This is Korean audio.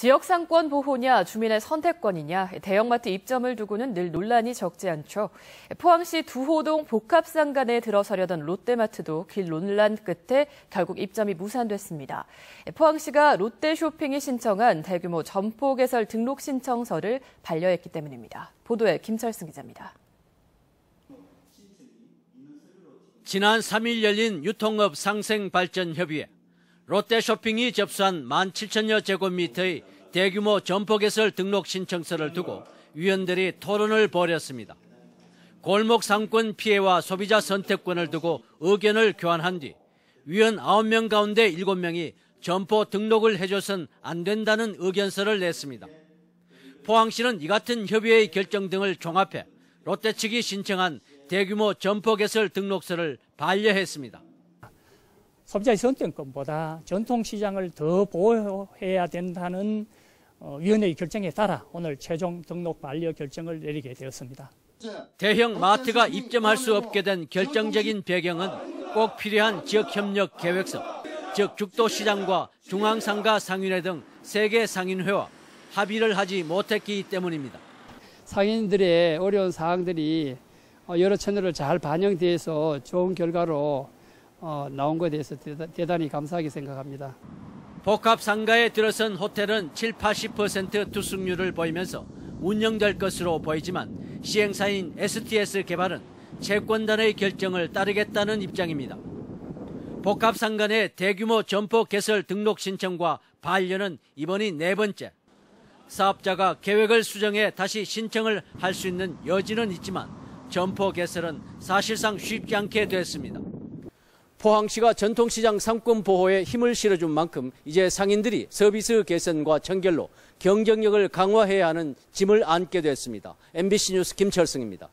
지역 상권 보호냐 주민의 선택권이냐 대형마트 입점을 두고는 늘 논란이 적지 않죠. 포항시 두호동 복합상간에 들어서려던 롯데마트도 길 논란 끝에 결국 입점이 무산됐습니다. 포항시가 롯데쇼핑이 신청한 대규모 점포 개설 등록 신청서를 반려했기 때문입니다. 보도에 김철승 기자입니다. 지난 3일 열린 유통업 상생발전협의회 롯데쇼핑이 접수한 1만 7천여 제곱미터의 대규모 점포 개설 등록 신청서를 두고 위원들이 토론을 벌였습니다. 골목 상권 피해와 소비자 선택권을 두고 의견을 교환한 뒤 위원 9명 가운데 7명이 점포 등록을 해줘선 안 된다는 의견서를 냈습니다. 포항시는 이 같은 협의회의 결정 등을 종합해 롯데 측이 신청한 대규모 점포 개설 등록서를 반려했습니다. 소비자의 선택권보다 전통시장을 더 보호해야 된다는 어, 위원회의 결정에 따라 오늘 최종 등록 반려 결정을 내리게 되었습니다. 대형 마트가 입점할 수 없게 된 결정적인 배경은 꼭 필요한 지역협력 계획서, 즉 죽도시장과 중앙상가 상인회 등 세계 상인회와 합의를 하지 못했기 때문입니다. 상인들의 어려운 사항들이 어, 여러 채널을 잘 반영돼서 좋은 결과로 어, 나온 것에 대해서 대단히 감사하게 생각합니다. 복합 상가에 들어선 호텔은 7, 80% 투숙률을 보이면서 운영될 것으로 보이지만 시행사인 STS 개발은 채권단의 결정을 따르겠다는 입장입니다. 복합 상간의 대규모 점포 개설 등록 신청과 반려는 이번이 네 번째. 사업자가 계획을 수정해 다시 신청을 할 수 있는 여지는 있지만 점포 개설은 사실상 쉽지 않게 됐습니다. 포항시가 전통시장 상권 보호에 힘을 실어준 만큼 이제 상인들이 서비스 개선과 청결로 경쟁력을 강화해야 하는 짐을 안게 됐습니다. MBC 뉴스 김철승입니다.